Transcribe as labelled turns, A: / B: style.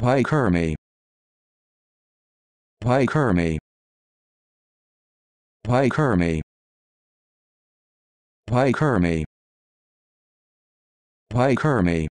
A: Picurme Picurme Picurme Picurme Picurme